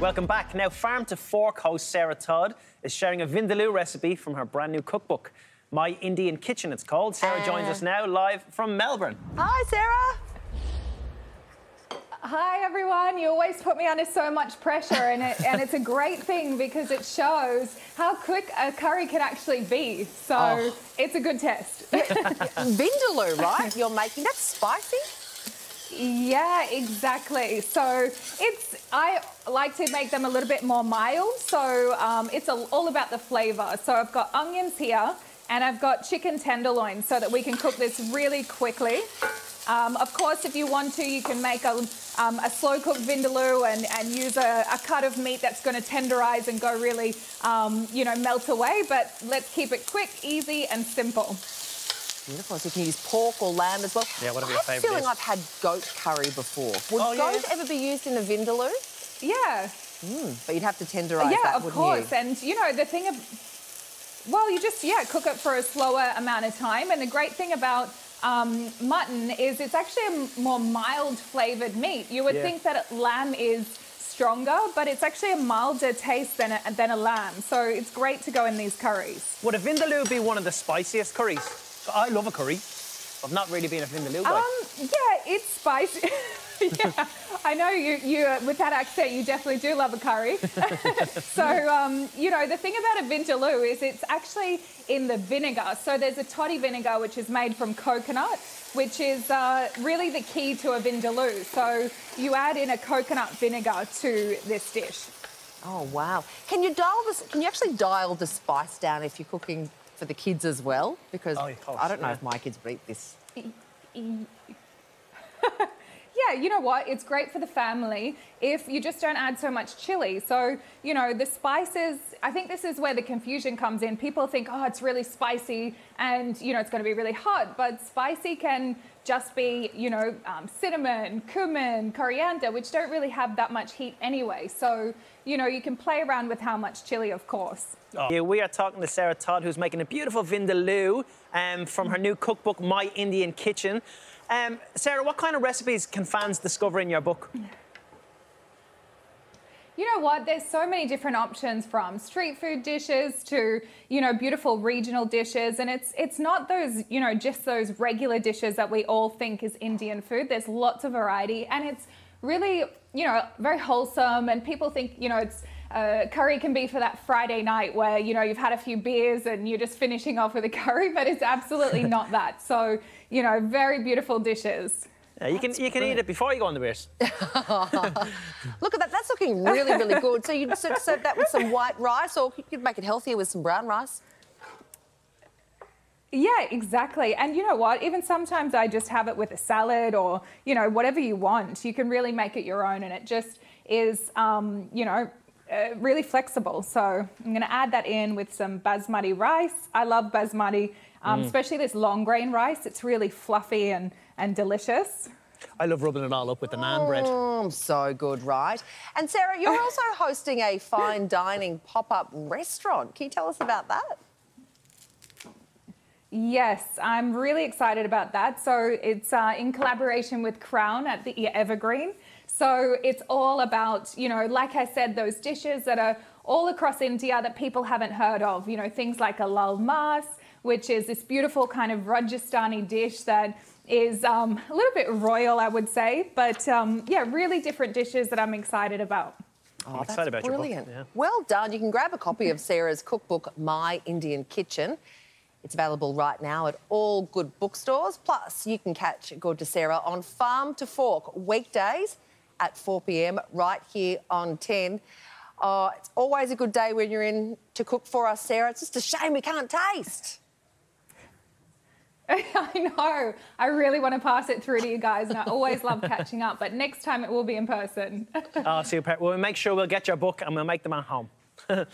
Welcome back. Now, Farm to Fork host Sarah Todd is sharing a vindaloo recipe from her brand new cookbook. My Indian Kitchen, it's called. Sarah joins Uh. us now live from Melbourne. Hi, Sarah. Hi everyone. You always put me under so much pressure, and it, and it's a great thing because it shows how quick a curry can actually be. So Oh. it's a good test. Vindaloo, right? You're making that spicy. Yeah, exactly. So it's I like to make them a little bit more mild. So um, it's all about the flavour. So I've got onions here, and I've got chicken tenderloin, so that we can cook this really quickly. Um, of course, if you want to, you can make a, um, a slow cooked vindaloo and, and use a, a cut of meat that's going to tenderize and go really, um, you know, melt away. But let's keep it quick, easy, and simple. Beautiful. So you can use pork or lamb as well. Yeah, whatever I your have a favourite feeling is. I've had goat curry before. Would Oh, goat yeah. ever be used in a vindaloo? Yeah. But you'd have to tenderize yeah, that, of wouldn't course. you? And you know the thing of, well, you just yeah cook it for a slower amount of time. And the great thing about um, mutton is it's actually a more mild flavored meat. You would Yeah. think that lamb is stronger, but it's actually a milder taste than a, than a lamb. So it's great to go in these curries. Would a vindaloo be one of the spiciest curries? I love a curry. I've not really been a vindaloo guy. Um, yeah, it's spicy. yeah, I know you. You uh, with that accent, you definitely do love a curry. so um, you know the thing about a vindaloo is it's actually in the vinegar. So there's a toddy vinegar which is made from coconut, which is uh, really the key to a vindaloo. So you add in a coconut vinegar to this dish. Oh wow! Can you dial this? Can you actually dial the spice down if you're cooking for the kids as well? Because Oh, of oh, course, I don't know yeah. if my kids would eat this. Yeah, you know what? It's great for the family if you just don't add so much chili. So, you know, the spices, I think this is where the confusion comes in. People think, oh, it's really spicy and, you know, it's going to be really hot. But spicy can just be, you know, um, cinnamon, cumin, coriander, which don't really have that much heat anyway. So, you know, you can play around with how much chili, of course. Yeah, we are talking to Sarah Todd, who's making a beautiful vindaloo um, from her new cookbook, My Indian Kitchen. Um, Sarah, what kind of recipes can fans discover in your book? You know what? There's so many different options from street food dishes to, you know, beautiful regional dishes. And it's it's not those, you know, just those regular dishes that we all think is Indian food. There's lots of variety and it's really, you know, very wholesome. And people think, you know, it's uh, curry can be for that Friday night where, you know, you've had a few beers and you're just finishing off with a curry, but it's absolutely not that. So, you know, very beautiful dishes. Uh, you can you can eat it before you go on the beers. Look at that. That's looking really, really good. So you'd serve serve that with some white rice, or you could make it healthier with some brown rice. Yeah, exactly. And you know what? Even sometimes I just have it with a salad or, you know, whatever you want. You can really make it your own and it just is, um, you know, uh, really flexible. So I'm going to add that in with some basmati rice. I love basmati, um, especially this long grain rice. It's really fluffy and, and delicious. I love rubbing it all up with the naan bread. Mm, so good, right? And Sarah, you're also hosting a fine dining pop-up restaurant. Can you tell us about that? Yes, I'm really excited about that. So it's uh, in collaboration with Crown at the Evergreen. So it's all about, you know, like I said, those dishes that are all across India that people haven't heard of. You know, things like a lal mas, which is this beautiful kind of Rajasthani dish that is um, a little bit royal, I would say. But um, yeah, really different dishes that I'm excited about. Oh, I'm excited about your book, brilliant. yeah. Well done. You can grab a copy of Sarah's cookbook, My Indian Kitchen. It's available right now at all good bookstores. Plus, you can catch Gorgeous Sarah on Farm to Fork weekdays at 4 p.m. right here on 10. Oh, it's always a good day when you're in to cook for us, Sarah. It's just a shame we can't taste. I know. I really want to pass it through to you guys, and I always love catching up. But next time it will be in person. Oh, super. We'll make sure we'll get your book and we'll make them at home.